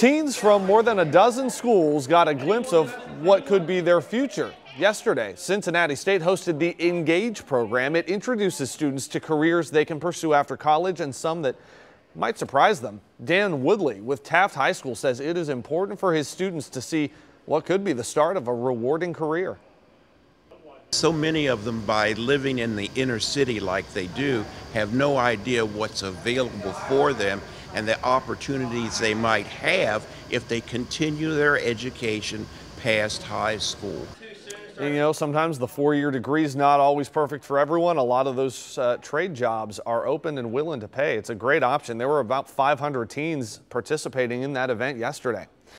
Teens from more than a dozen schools got a glimpse of what could be their future. Yesterday, Cincinnati State hosted the Engage program. It introduces students to careers they can pursue after college and some that might surprise them. Dan Woodley with Taft High School says it is important for his students to see what could be the start of a rewarding career. So many of them, by living in the inner city like they do, have no idea what's available for them and the opportunities they might have if they continue their education past high school. And, you know, sometimes the four-year degree is not always perfect for everyone. A lot of those uh, trade jobs are open and willing to pay. It's a great option. There were about 500 teens participating in that event yesterday.